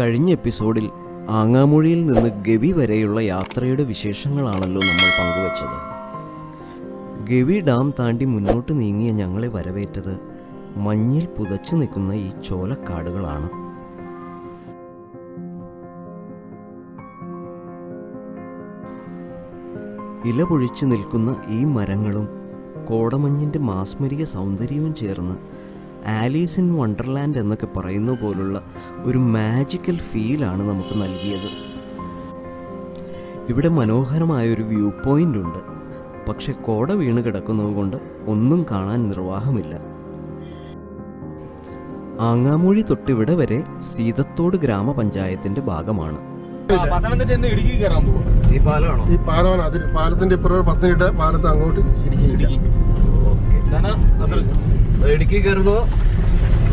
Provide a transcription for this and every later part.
കഴിഞ്ഞ എപ്പിസോഡിൽ ആങ്ങാമൊഴിയിൽ നിന്ന് ഗവി വരെയുള്ള യാത്രയുടെ വിശേഷങ്ങളാണല്ലോ നമ്മൾ പങ്കുവച്ചത്. ഗവി ഡാം താണ്ടി മുന്നോട്ട് നീങ്ങിയ ഞങ്ങളെ വരവേറ്റത് മഞ്ഞിൽ പുതച്ചു നിൽക്കുന്ന ഈ ചോലക്കാടുകളാണ്. ഇല പൊഴിച്ചു നിൽക്കുന്ന ഈ മരങ്ങളും കോടമഞ്ഞിന്റെ മാസ്മരിക സൗന്ദര്യവും ചേർന്ന് ആലീസ് ഇൻ വണ്ടർലാൻഡ് എന്നൊക്കെ പറയുന്ന പോലുള്ള ഒരു മാജിക്കൽ ഫീലാണ് നമുക്ക് നൽകിയത്. ഇവിടെ മനോഹരമായൊരു വ്യൂ പോയിന്റ് ഉണ്ട്. പക്ഷെ കോട വീണ് കിടക്കുന്നതുകൊണ്ട് ഒന്നും കാണാൻ നിർവാഹമില്ല. ആങ്ങാമൂഴി തൊട്ടിവിടെ വരെ സീതത്തോട് ഗ്രാമപഞ്ചായത്തിന്റെ ഭാഗമാണ്. പത്തനംതിട്ട നിന്ന് ഇടുക്കി കയറാൻ പോകും ഈ പാലമാണോ. അതിൽ പാലത്തിന്റെ ഇപ്പുറം പത്തനംതിട്ട പാലത്ത് അങ്ങോട്ട് ഇടുക്കി ഇടുക്കി കയറുന്നു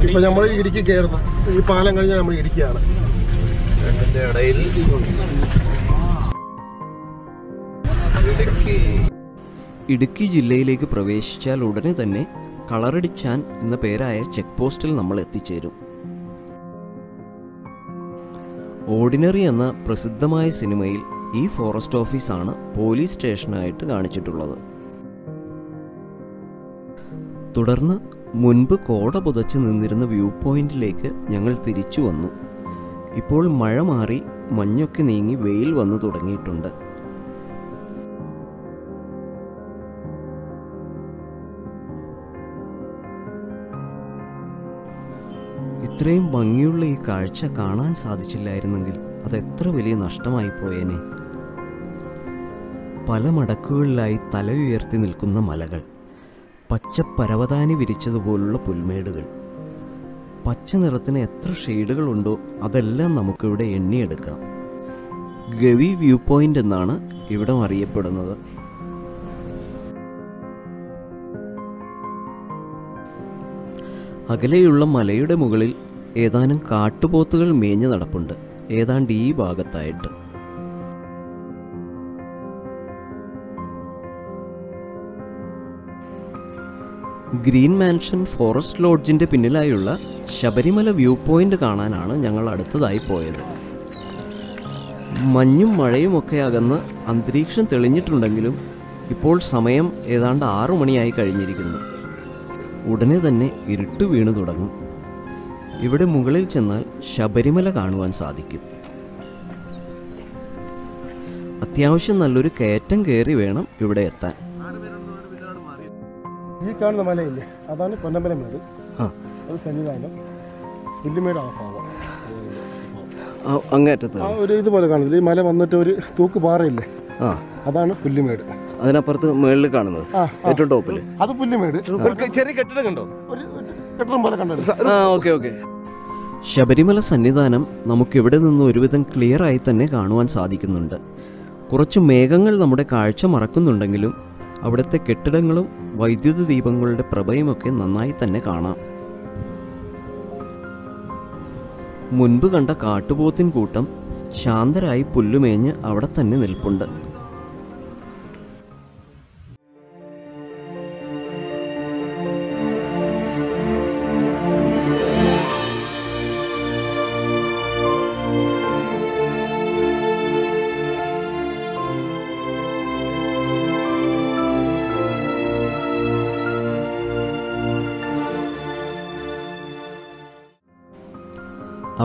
ഇപ്പൊ നമ്മൾ ഇടുക്കി കയറുന്നു. ഈ പാലം കഴിഞ്ഞാൽ നമ്മൾ ഇടുക്കിയാണ്. രണ്ടിന്റെ ഇടയിൽ ഇടുക്കി. ജില്ലയിലേക്ക് പ്രവേശിച്ചാൽ ഉടനെ തന്നെ കളറടിച്ചാൻ എന്ന പേരായ ചെക്ക് പോസ്റ്റിൽ നമ്മൾ എത്തിച്ചേരും. ഓർഡിനറി എന്ന പ്രസിദ്ധമായ സിനിമയിൽ ഈ ഫോറസ്റ്റ് ഓഫീസാണ് പോലീസ് സ്റ്റേഷനായിട്ട് കാണിച്ചിട്ടുള്ളത്. തുടർന്ന് മുൻപ് കോട പുതച്ച് നിന്നിരുന്ന വ്യൂ പോയിന്റിലേക്ക് ഞങ്ങൾ തിരിച്ചു വന്നു. ഇപ്പോൾ മഴ മാറി മഞ്ഞൊക്കെ നീങ്ങി വെയിൽ വന്നു തുടങ്ങിയിട്ടുണ്ട്. ഇത്രയും ഭംഗിയുള്ള ഈ കാഴ്ച കാണാൻ സാധിച്ചില്ലായിരുന്നെങ്കിൽ അത് എത്ര വലിയ നഷ്ടമായി പോയേനെ. പല മടക്കുകളിലായി തലയുയർത്തി നിൽക്കുന്ന മലകൾ. പച്ച പരവതാനി വിരിച്ചതുപോലുള്ള പുൽമേടുകൾ. പച്ച നിറത്തിന് എത്ര ഷെയ്ഡുകളുണ്ടോ അതെല്ലാം നമുക്കിവിടെ എണ്ണിയെടുക്കാം. ഗവി വ്യൂ പോയിന്റ് എന്നാണ് ഇവിടം അറിയപ്പെടുന്നത്. അകലെയുള്ള മലയുടെ മുകളിൽ ഏതാനും കാട്ടുപോത്തുകൾ മേഞ്ഞു നടപ്പുണ്ട്. ഏതാണ്ട് ഈ ഭാഗത്തായിട്ട്. ഗ്രീൻ മാൻഷൻ ഫോറസ്റ്റ് ലോഡ്ജിന്റെ പിന്നിലായുള്ള ശബരിമല വ്യൂ പോയിന്റ് കാണാനാണ് ഞങ്ങൾ അടുത്തതായി പോയത്. മഞ്ഞും മഴയും ഒക്കെ അകന്ന് അന്തരീക്ഷം തെളിഞ്ഞിട്ടുണ്ടെങ്കിലും ഇപ്പോൾ സമയം ഏതാണ്ട് ആറു മണിയായി കഴിഞ്ഞിരിക്കുന്നു. ഉടനെ തന്നെ ഇരുട്ട് വീണു തുടങ്ങും. ഇവിടെ മുകളിൽ ചെന്നാൽ ശബരിമല കാണുവാൻ സാധിക്കും. അത്യാവശ്യം നല്ലൊരു കയറ്റം കയറി വേണം ഇവിടെ എത്താൻ. ഈ കാണുന്ന മലയില്ലേ? അതാണ് പൊന്നമ്പല മേട് ആ. അത് സന്നിധാനം. പുല്ലുമേട് ആ ഭാഗം. അങ്ങേറ്റത്ത് ആ ഒരു ഇതുപോലെ കാണുന്നത്. ഈ മല വന്നിട്ട് ഒരു തൂക്ക് പാറയില്ലേ? ആ. അതാണ് പുല്ലുമേട്. അതിനപ്പുറത്ത് മേളിൽ കാണുന്നത്. ഏറ്റവും ടോപ്പിൽ അത് പുല്ലുമേട്. ചെറിയ കെട്ടിടം കണ്ടോ? ഒരു കെട്ടിടം പോലെ കണ്ടോ ആ ഓക്കെ ഓക്കെ. ശബരിമല സന്നിധാനം നമുക്കിവിടെ നിന്ന് ഒരുവിധം ക്ലിയറായി തന്നെ കാണുവാൻ സാധിക്കുന്നുണ്ട്. കുറച്ച് മേഘങ്ങൾ നമ്മുടെ കാഴ്ച മറക്കുന്നുണ്ടെങ്കിലും അവിടുത്തെ കെട്ടിടങ്ങളും വൈദ്യുത ദീപങ്ങളുടെ പ്രഭയുമൊക്കെ നന്നായി തന്നെ കാണാം. മുൻപ് കണ്ട കാട്ടുപോത്തിൻ കൂട്ടം ശാന്തരായി പുല്ലുമേഞ്ഞ് അവിടെ തന്നെ നിൽപ്പുണ്ട്.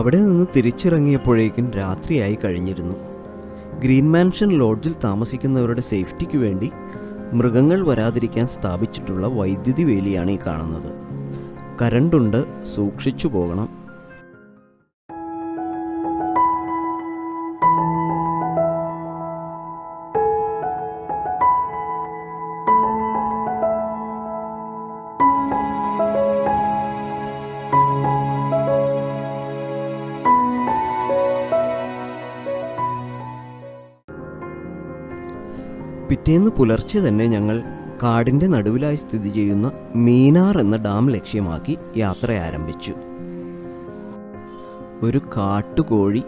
അവിടെ നിന്ന് തിരിച്ചിറങ്ങിയപ്പോഴേക്കും രാത്രിയായി കഴിഞ്ഞിരുന്നു. ഗ്രീൻ മാൻഷൻ ലോഡ്ജിൽ താമസിക്കുന്നവരുടെ സേഫ്റ്റിക്ക് വേണ്ടി മൃഗങ്ങൾ വരാതിരിക്കാൻ സ്ഥാപിച്ചിട്ടുള്ള വൈദ്യുതി വേലിയാണ് ഈ കാണുന്നത്. കരണ്ടുണ്ട് സൂക്ഷിച്ചു പോകണം. പിറ്റേന്ന് പുലർച്ചെ തന്നെ ഞങ്ങൾ കാടിന്റെ നടുവിലായി സ്ഥിതി ചെയ്യുന്ന മീനാർ എന്ന ഡാം ലക്ഷ്യമാക്കി യാത്ര ആരംഭിച്ചു. ഒരു കാട്ടുകോഴി.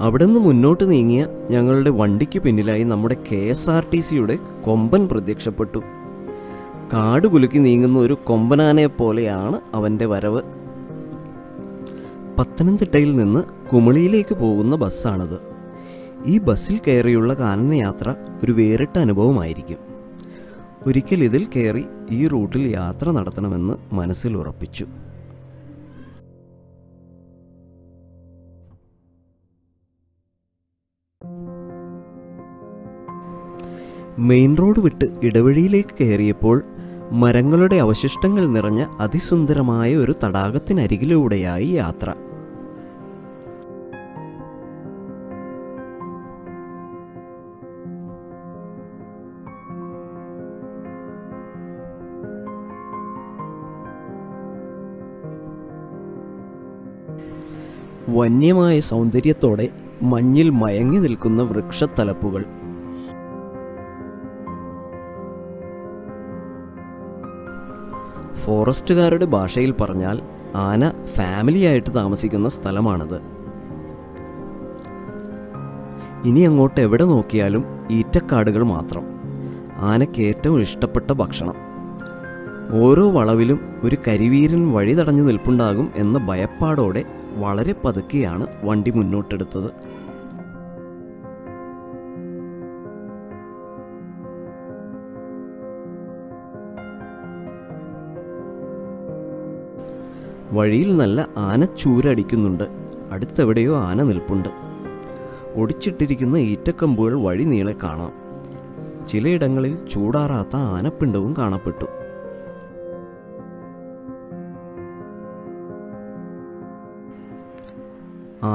അവിടെ നിന്ന് മുന്നോട്ട് നീങ്ങിയ ഞങ്ങളുടെ വണ്ടിക്ക് പിന്നിലായി നമ്മുടെ കെ എസ് ആർ ടി സിയുടെ കൊമ്പൻ പ്രത്യക്ഷപ്പെട്ടു. കാട് കുലുക്കി നീങ്ങുന്ന ഒരു കൊമ്പനാനയെ പോലെയാണ് അവന്റെ വരവ്. പത്തനംതിട്ടയിൽ നിന്ന് കുമളിയിലേക്ക് പോകുന്ന ബസ്സാണിത്. ഈ ബസ്സിൽ കയറിയുള്ള കാനനയാത്ര ഒരു വേറിട്ട അനുഭവമായിരിക്കും. ഒരിക്കൽ ഇതിൽ കയറി ഈ റൂട്ടിൽ യാത്ര നടത്തണമെന്ന് മനസ്സിൽ ഉറപ്പിച്ചു. മെയിൻ റോഡ് വിട്ട് ഇടവഴിയിലേക്ക് കയറിയപ്പോൾ മരങ്ങളുടെ അവശിഷ്ടങ്ങൾ നിറഞ്ഞ അതിസുന്ദരമായ ഒരു തടാകത്തിനരികിലൂടെയായി യാത്ര. വന്യമായ സൗന്ദര്യത്തോടെ മഞ്ഞിൽ മയങ്ങി നിൽക്കുന്ന വൃക്ഷത്തലപ്പുകൾ. ഫോറസ്റ്റുകാരുടെ ഭാഷയിൽ പറഞ്ഞാൽ ആന ഫാമിലിയായിട്ട് താമസിക്കുന്ന സ്ഥലമാണത്. ഇനി അങ്ങോട്ട് എവിടെ നോക്കിയാലും ഈറ്റക്കാടുകൾ മാത്രം. ആനയ്ക്ക് ഏറ്റവും ഇഷ്ടപ്പെട്ട ഭക്ഷണം. ഓരോ വളവിലും ഒരു കരിവീരൻ വഴി തടഞ്ഞു നിൽപ്പുണ്ടാകും എന്ന ഭയപ്പാടോടെ വളരെ പതുക്കെയാണ് വണ്ടി മുന്നോട്ടെടുത്തത്. വഴിയിൽ നല്ല ആന ചൂരടിക്കുന്നുണ്ട്. അടുത്തെവിടെയോ ആന നിൽപ്പുണ്ട്. ഒടിച്ചിട്ടിരിക്കുന്ന ഈറ്റക്കമ്പുകൾ വഴി നീളെ കാണാം. ചിലയിടങ്ങളിൽ ചൂടാറാത്ത ആനപ്പിണ്ടവും കാണപ്പെട്ടു.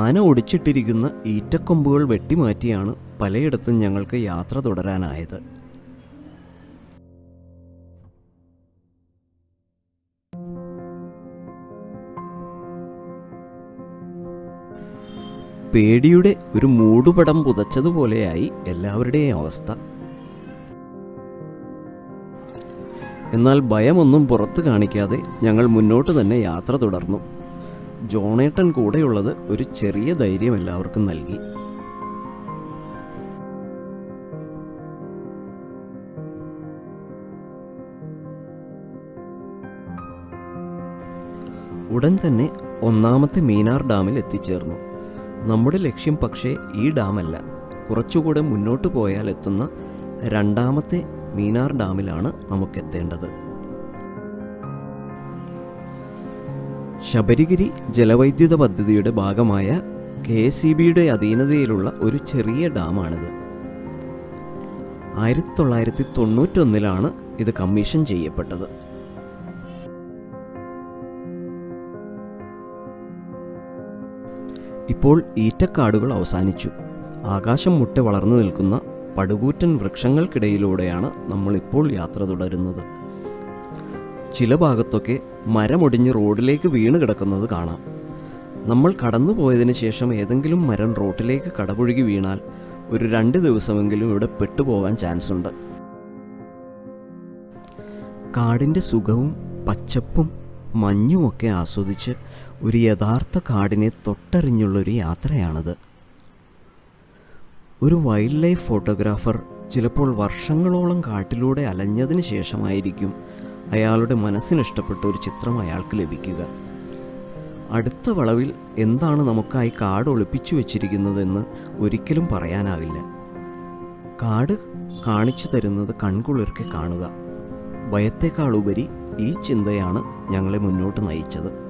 ആന ഒടിച്ചിട്ടിരിക്കുന്ന ഈറ്റക്കൊമ്പുകൾ വെട്ടിമാറ്റിയാണ് പലയിടത്തും ഞങ്ങൾക്ക് യാത്ര തുടരാനായത്. പേടിയുടെ ഒരു മൂടുപടം പുതച്ചതുപോലെയായി എല്ലാവരുടെയും അവസ്ഥ. എന്നാൽ ഭയമൊന്നും പുറത്തു കാണിക്കാതെ ഞങ്ങൾ മുന്നോട്ട് തന്നെ യാത്ര തുടർന്നു. ജോണേട്ടൻ കൂടെയുള്ളത് ഒരു ചെറിയ ധൈര്യം എല്ലാവർക്കും നൽകി. ഉടൻ തന്നെ ഒന്നാമത്തെ മീനാർ ഡാമിൽ എത്തിച്ചേർന്നു. നമ്മുടെ ലക്ഷ്യം പക്ഷേ ഈ ഡാമല്ല. കുറച്ചുകൂടെ മുന്നോട്ട് പോയാൽ എത്തുന്ന രണ്ടാമത്തെ മീനാർ ഡാമിലാണ് നമുക്ക് ശബരിഗിരി ജലവൈദ്യുത പദ്ധതിയുടെ ഭാഗമായ കെ എസ് സി ബിയുടെ അധീനതയിലുള്ള ഒരു ചെറിയ ഡാമാണിത്. ആയിരത്തി തൊള്ളായിരത്തി തൊണ്ണൂറ്റൊന്നിലാണ് ഇത് കമ്മീഷൻ ചെയ്യപ്പെട്ടത്. ഇപ്പോൾ ഈറ്റക്കാടുകൾ അവസാനിച്ചു. ആകാശം മുട്ടെ വളർന്നു നിൽക്കുന്ന പടുകൂറ്റൻ വൃക്ഷങ്ങൾക്കിടയിലൂടെയാണ് നമ്മളിപ്പോൾ യാത്ര തുടരുന്നത്. ചില ഭാഗത്തൊക്കെ മരമൊടിഞ്ഞ് റോഡിലേക്ക് വീണ് കിടക്കുന്നത് കാണാം. നമ്മൾ കടന്നു പോയതിന് ശേഷം ഏതെങ്കിലും മരം റോട്ടിലേക്ക് കടപുഴുകി വീണാൽ ഒരു രണ്ട് ദിവസമെങ്കിലും ഇവിടെ പെട്ടുപോകാൻ ചാൻസ് ഉണ്ട് കാടിന്റെ സുഖവും പച്ചപ്പും മഞ്ഞുമൊക്കെ ആസ്വദിച്ച് ഒരു യഥാർത്ഥ കാടിനെ തൊട്ടറിഞ്ഞുള്ളൊരു യാത്രയാണിത്. ഒരു വൈൽഡ് ലൈഫ് ഫോട്ടോഗ്രാഫർ ചിലപ്പോൾ വർഷങ്ങളോളം കാട്ടിലൂടെ അലഞ്ഞതിന് ശേഷമായിരിക്കും അയാളുടെ മനസ്സിനിഷ്ടപ്പെട്ട ഒരു ചിത്രം അയാൾക്ക് ലഭിക്കുക. അടുത്ത വളവിൽ എന്താണ് നമുക്കായി കാട് ഒളിപ്പിച്ചു വെച്ചിരിക്കുന്നതെന്ന് ഒരിക്കലും പറയാനാവില്ല. കാട് കാണിച്ചു തരുന്നത് കൺകുളിർക്കെ കാണുക. ഭയത്തെക്കാളുപരി ഈ ചിന്തയാണ് ഞങ്ങളെ മുന്നോട്ട് നയിച്ചത്.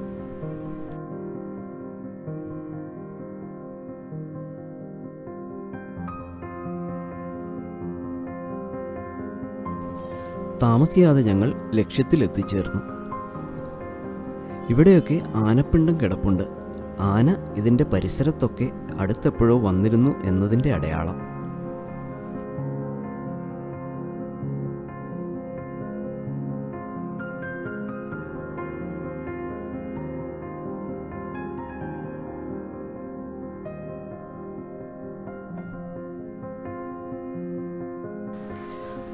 താമസിയാതെ ഞങ്ങൾ ലക്ഷ്യത്തിലെത്തിച്ചേർന്നു. ഇവിടെയൊക്കെ ആനപ്പിണ്ടം കിടപ്പുണ്ട്. ആന ഇതിന്റെ പരിസരത്തൊക്കെ അടുത്തെപ്പോഴോ വന്നിരുന്നു എന്നതിന്റെ അടയാളം.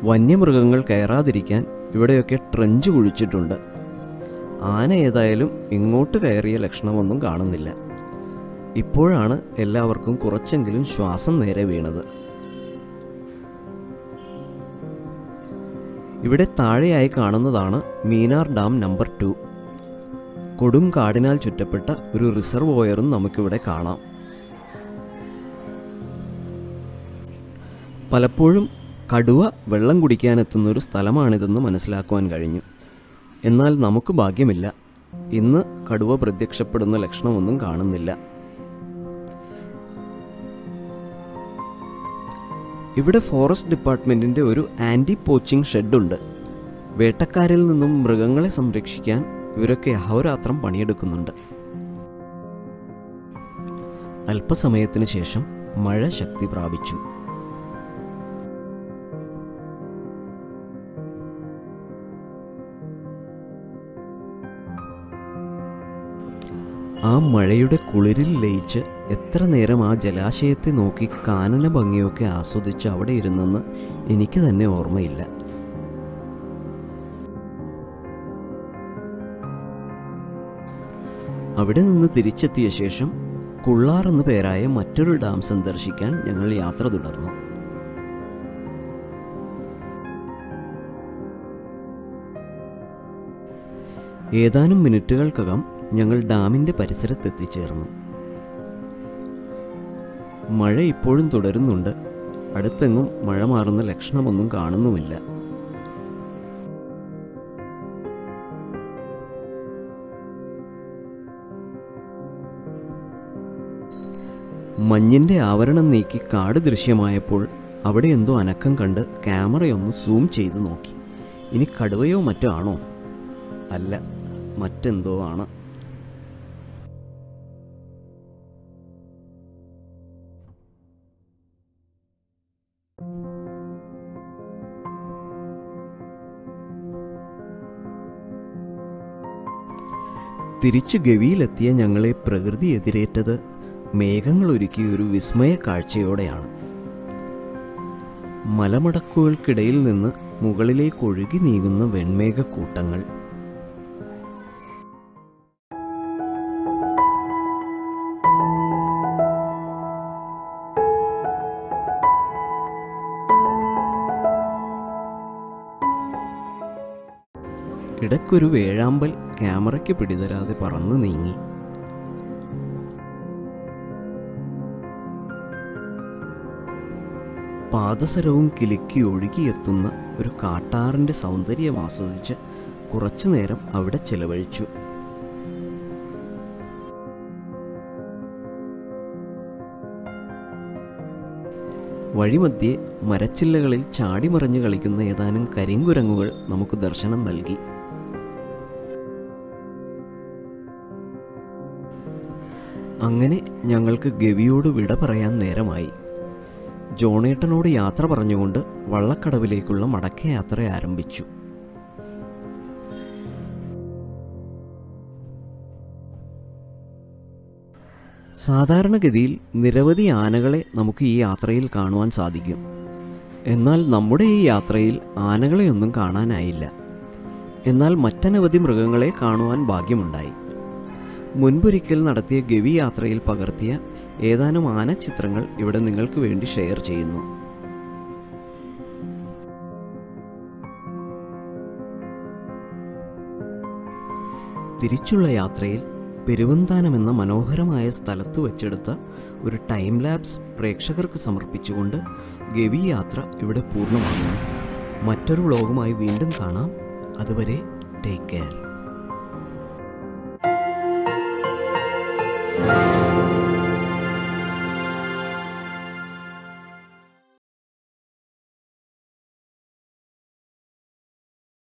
വന്യമൃഗങ്ങൾ കയറാതിരിക്കാൻ ഇവിടെയൊക്കെ ട്രഞ്ച് കുഴിച്ചിട്ടുണ്ട്. ആന ഏതായാലും ഇങ്ങോട്ട് കയറിയ ലക്ഷണമൊന്നും കാണുന്നില്ല. ഇപ്പോഴാണ് എല്ലാവർക്കും കുറച്ചെങ്കിലും ശ്വാസം നേരെ വീണത്. ഇവിടെ താഴെയായി കാണുന്നതാണ് മീനാർ ഡാം നമ്പർ ടു. കൊടും കാടിനാൽ ചുറ്റപ്പെട്ട ഒരു റിസർവോയറും നമുക്കിവിടെ കാണാം. പലപ്പോഴും കടുവ വെള്ളം കുടിക്കാനെത്തുന്ന ഒരു സ്ഥലമാണിതെന്ന് മനസ്സിലാക്കുവാൻ കഴിഞ്ഞു. എന്നാൽ നമുക്ക് ഭാഗ്യമില്ല. ഇന്ന് കടുവ പ്രത്യക്ഷപ്പെടുന്ന ലക്ഷണമൊന്നും കാണുന്നില്ല. ഇവിടെ ഫോറസ്റ്റ് ഡിപ്പാർട്ട്മെന്റിന്റെ ഒരു ആന്റി പോച്ചിങ് ഷെഡുണ്ട്. വേട്ടക്കാരിൽ നിന്നും മൃഗങ്ങളെ സംരക്ഷിക്കാൻ ഇവരൊക്കെ അഹോരാത്രം പണിയെടുക്കുന്നുണ്ട്. അല്പസമയത്തിന് ശേഷം മഴ ശക്തി പ്രാപിച്ചു. ആ മഴയുടെ കുളിരിൽ ലയിച്ച് എത്ര നേരം ആ ജലാശയത്തെ നോക്കി കാനന ഭംഗിയൊക്കെ ആസ്വദിച്ച് അവിടെ ഇരുന്നെന്ന് എനിക്ക് തന്നെ ഓർമ്മയില്ല. അവിടെ നിന്ന് തിരിച്ചെത്തിയ ശേഷം കുള്ളാർ എന്ന പേരായ മറ്റൊരു ഡാം സന്ദർശിക്കാൻ ഞങ്ങൾ യാത്ര തുടർന്നു. ഏതാനും മിനിറ്റുകൾക്കകം ഞങ്ങൾ ഡാമിന്റെ പരിസരത്ത് എത്തിച്ചേർന്നു. മഴ ഇപ്പോഴും തുടരുന്നുണ്ട്. അടുത്തെങ്ങും മഴ മാറുന്ന ലക്ഷണമൊന്നും കാണുന്നുമില്ല. മഞ്ഞിന്റെ ആവരണം നീക്കി കാട് ദൃശ്യമായപ്പോൾ അവിടെ എന്തോ അനക്കം കണ്ട് ക്യാമറയൊന്ന് സൂം ചെയ്ത് നോക്കി. ഇനി കടുവയോ മറ്റോ ആണോ? അല്ല മറ്റെന്തോ ആണ്. തിരിച്ചു ഗവിയിലെത്തിയ ഞങ്ങളെ പ്രകൃതി എതിരേറ്റത് മേഘങ്ങൾ ഒരുക്കിയ ഒരു വിസ്മയ കാഴ്ചയോടെയാണ്. മലമടക്കുകൾക്കിടയിൽ നിന്ന് മുകളിലേക്ക് ഒഴുകി നീങ്ങുന്ന വെൺമേഘക്കൂട്ടങ്ങൾ ഇടയ്ക്കൊരു വേഴാമ്പൽ ക്യാമറയ്ക്ക് പിടിതരാതെ പറന്നു നീങ്ങി. പാദസരവും കിലുക്കി ഒഴുകിയെത്തുന്ന ഒരു കാട്ടാറിന്റെ സൗന്ദര്യം ആസ്വദിച്ച് കുറച്ചു നേരം അവിടെ ചെലവഴിച്ചു. വഴിമധ്യേ മരച്ചില്ലകളിൽ ചാടിമറിഞ്ഞു കളിക്കുന്ന ഏതാനും കരിങ്കുരങ്ങുകൾ നമുക്ക് ദർശനം നൽകി. അങ്ങനെ ഞങ്ങൾക്ക് ഗവിയോട് വിട പറയാൻ നേരമായി. ജോണേട്ടനോട് യാത്ര പറഞ്ഞുകൊണ്ട് വള്ളക്കടവിലേക്കുള്ള മടക്കയാത്ര ആരംഭിച്ചു. സാധാരണഗതിയിൽ നിരവധി ആനകളെ നമുക്ക് ഈ യാത്രയിൽ കാണുവാൻ സാധിക്കും. എന്നാൽ നമ്മുടെ ഈ യാത്രയിൽ ആനകളെയൊന്നും കാണാനായില്ല. എന്നാൽ മറ്റനവധി മൃഗങ്ങളെ കാണുവാൻ ഭാഗ്യമുണ്ടായി. മുൻപൊരിക്കൽ നടത്തിയ ഗവി യാത്രയിൽ പകർത്തിയ ഏതാനും ആന ചിത്രങ്ങൾ ഇവിടെ നിങ്ങൾക്ക് വേണ്ടി ഷെയർ ചെയ്യുന്നു. തിരിച്ചുള്ള യാത്രയിൽ പെരുവന്താനം എന്ന മനോഹരമായ സ്ഥലത്ത് വെച്ചെടുത്ത ഒരു ടൈം ലാബ്സ് പ്രേക്ഷകർക്ക് സമർപ്പിച്ചുകൊണ്ട് ഗവി യാത്ര ഇവിടെ പൂർണമാകുന്നു. മറ്റൊരു വ്ളോഗുമായി വീണ്ടും കാണാം. അതുവരെ ടേക്ക് കെയർ.